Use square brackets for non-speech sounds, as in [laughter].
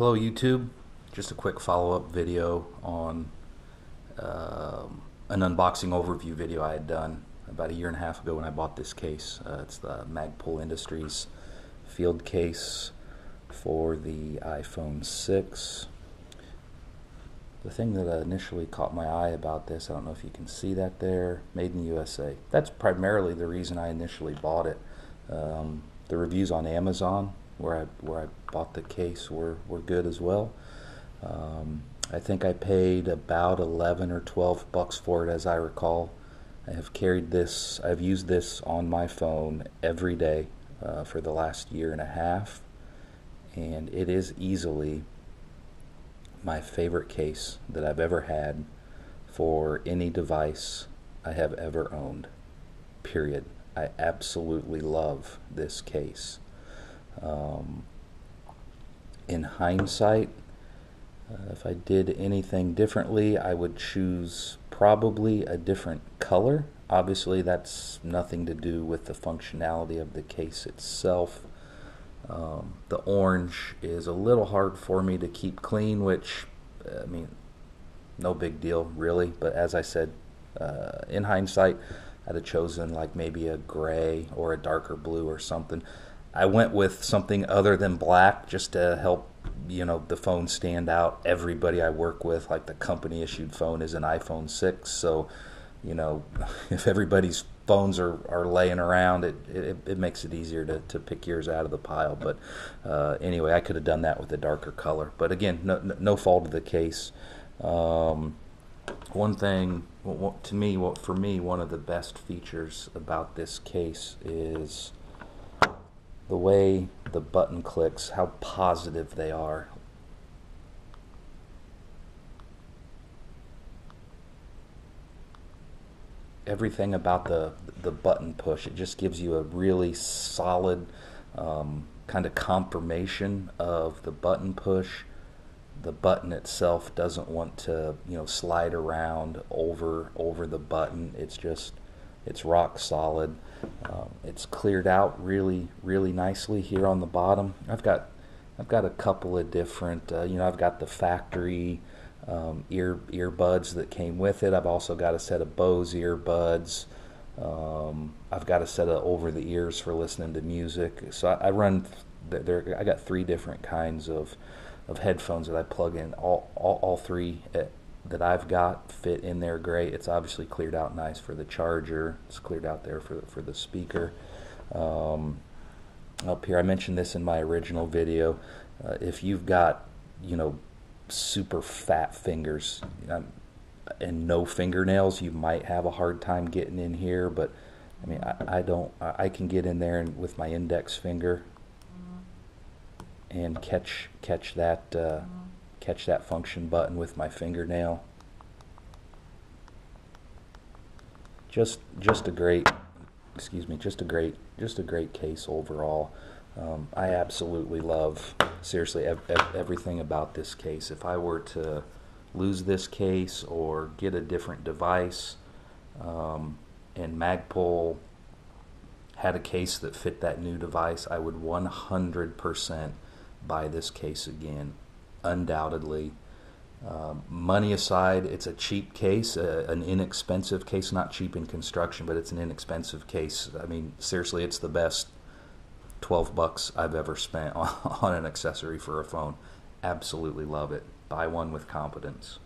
Hello YouTube, just a quick follow-up video on um, an unboxing overview video I had done about a year and a half ago when I bought this case. Uh, it's the Magpul Industries field case for the iPhone 6. The thing that initially caught my eye about this, I don't know if you can see that there, made in the USA. That's primarily the reason I initially bought it. Um, the reviews on Amazon where I where I bought the case were were good as well. Um, I think I paid about 11 or 12 bucks for it, as I recall. I have carried this. I've used this on my phone every day uh, for the last year and a half, and it is easily my favorite case that I've ever had for any device I have ever owned. Period. I absolutely love this case. Um, in hindsight, uh, if I did anything differently, I would choose probably a different color. Obviously, that's nothing to do with the functionality of the case itself. Um, the orange is a little hard for me to keep clean, which, I mean, no big deal really. But as I said, uh, in hindsight, I'd have chosen like maybe a gray or a darker blue or something. I went with something other than black just to help you know the phone stand out. Everybody I work with, like the company issued phone, is an iPhone six, so you know [laughs] if everybody's phones are, are laying around, it, it, it makes it easier to, to pick yours out of the pile. But uh, anyway, I could have done that with a darker color. But again, no, no fault of the case. Um, one thing to me, for me, one of the best features about this case is the way the button clicks, how positive they are. Everything about the the button push, it just gives you a really solid um, kind of confirmation of the button push. The button itself doesn't want to, you know, slide around over over the button. It's just it's rock solid. Um, it's cleared out really, really nicely here on the bottom. I've got, I've got a couple of different. Uh, you know, I've got the factory um, ear earbuds that came with it. I've also got a set of Bose earbuds. Um, I've got a set of over the ears for listening to music. So I, I run. There, I got three different kinds of of headphones that I plug in. All all, all three at, that I've got fit in there great. It's obviously cleared out nice for the charger. It's cleared out there for for the speaker. Um, up here, I mentioned this in my original video. Uh, if you've got, you know, super fat fingers um, and no fingernails, you might have a hard time getting in here. But I mean, I, I don't. I can get in there and with my index finger and catch catch that. Uh, catch that function button with my fingernail. Just just a great excuse me, just a great just a great case overall. Um, I absolutely love seriously ev ev everything about this case. If I were to lose this case or get a different device, um, and Magpul had a case that fit that new device, I would 100% buy this case again undoubtedly. Uh, money aside, it's a cheap case, an inexpensive case, not cheap in construction, but it's an inexpensive case. I mean, seriously, it's the best 12 bucks I've ever spent on, [laughs] on an accessory for a phone. Absolutely love it. Buy one with confidence.